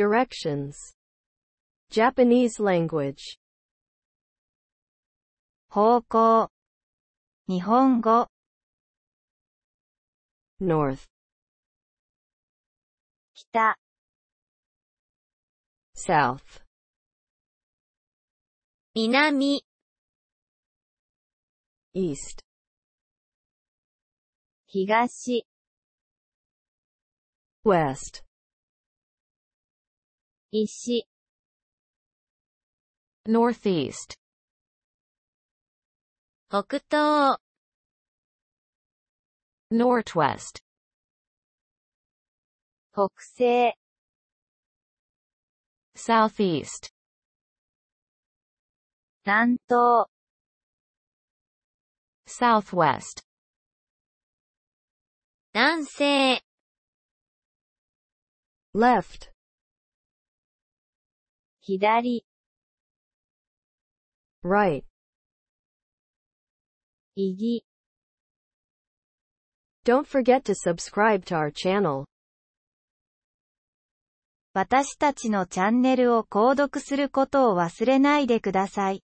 Directions. Japanese language. 方向。日本語。 North. 北。 South. 南。 East. 東。 West. 西 northeast. 北東 northwest. 北西 southeast. 南東 southwest. 南西 left. 左。Right. 右。Don't forget to subscribe to our channel. 私たちのチャンネルを購読することを忘れないでください。